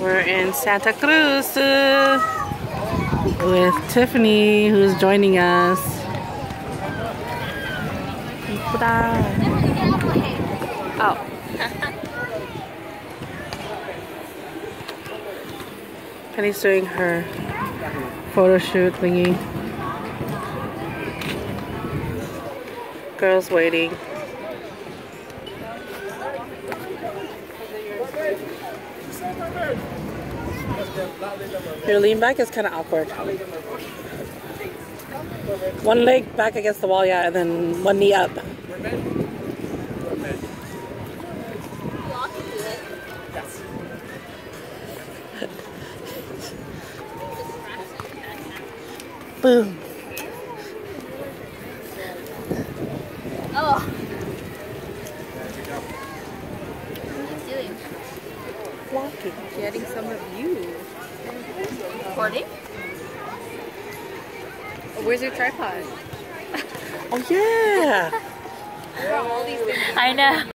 We're in Santa Cruz uh, with Tiffany, who's joining us. Oh. Penny's doing her photo shoot thingy. Girls waiting. Your lean back is kind of awkward. One leg back against the wall, yeah, and then one knee up. Boom. Oh. What are you doing? Walking. Getting some of you. Recording? Oh, where's your tripod? Oh yeah. I know.